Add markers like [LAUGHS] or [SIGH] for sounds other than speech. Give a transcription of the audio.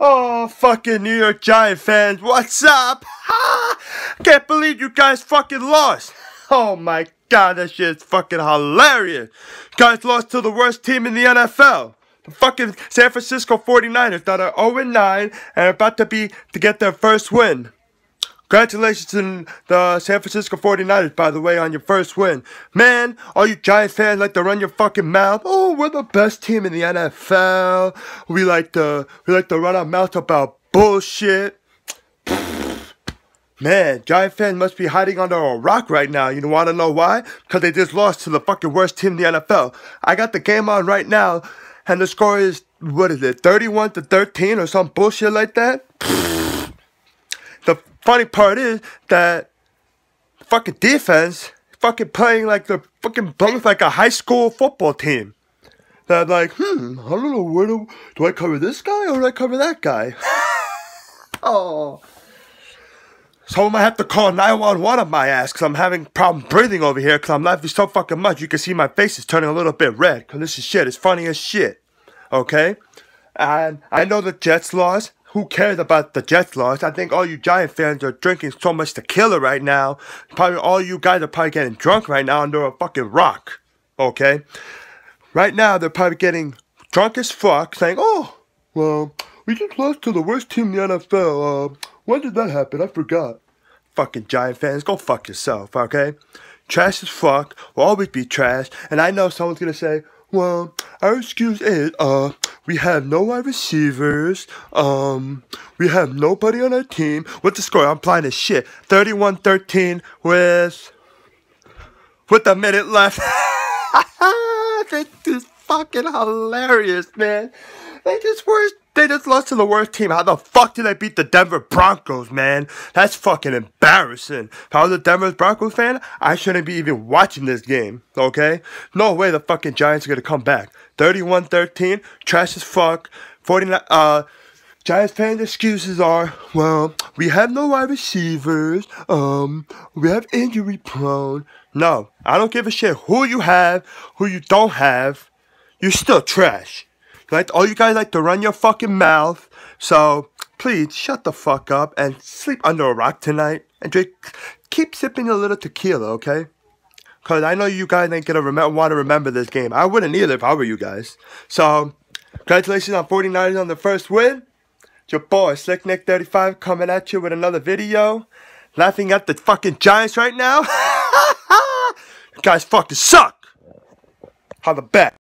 oh, fucking New York Giant fans, what's up? Can't believe you guys fucking lost. Oh my god, that shit's fucking hilarious. Guys lost to the worst team in the NFL. The fucking San Francisco 49ers that are 0-9 and about to be to get their first win. Congratulations to the San Francisco 49ers, by the way, on your first win. Man, all you Giant fans like to run your fucking mouth. Oh, we're the best team in the NFL. We like to we like to run our mouth about bullshit. Man, Giant fans must be hiding under a rock right now. You want to know why? Because they just lost to the fucking worst team in the NFL. I got the game on right now, and the score is, what is it, 31 to 13 or some bullshit like that? The funny part is that fucking defense fucking playing like the fucking playing like a high school football team. That like, hmm, I don't know where do, do I cover this guy or do I cover that guy? [LAUGHS] oh. So I might have to call 911 on my ass because I'm having problem breathing over here because I'm laughing so fucking much. You can see my face is turning a little bit red because this is shit. It's funny as shit. Okay? And I know the Jets lost. Who cares about the Jets loss? I think all you Giant fans are drinking so much tequila right now. Probably all you guys are probably getting drunk right now under a fucking rock. Okay? Right now they're probably getting drunk as fuck saying, oh, well, we just lost to the worst team in the NFL. Uh, when did that happen? I forgot. Fucking Giant fans, go fuck yourself, okay? Trash as fuck, will always be trash, and I know someone's gonna say, well, our excuse is, uh, we have no wide receivers, um, we have nobody on our team. What's the score? I'm blind as shit. 31-13 with, with a minute left. [LAUGHS] this is fucking hilarious, man. They just were they just lost to the worst team. How the fuck did they beat the Denver Broncos, man? That's fucking embarrassing. If I was a Denver Broncos fan, I shouldn't be even watching this game, okay? No way the fucking Giants are gonna come back. 31-13, trash as fuck. 49, uh, Giants fans' excuses are, well, we have no wide receivers, um, we have injury prone. No, I don't give a shit who you have, who you don't have. You're still trash. Like all you guys like to run your fucking mouth. So please shut the fuck up and sleep under a rock tonight and drink. Keep sipping a little tequila, okay? Cause I know you guys ain't gonna remember, want to remember this game. I wouldn't either if I were you guys. So congratulations on 49ers on the first win. It's your boy Slick Nick 35 coming at you with another video. Laughing at the fucking Giants right now. [LAUGHS] you guys fucking suck. How the bet?